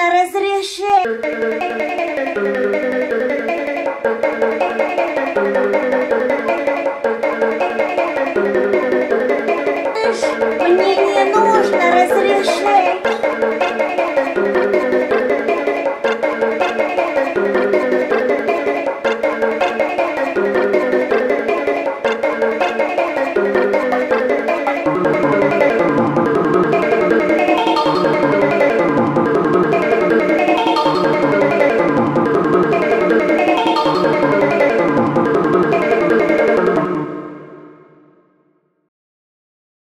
нужно разрешение. Мне не нужно разрешение.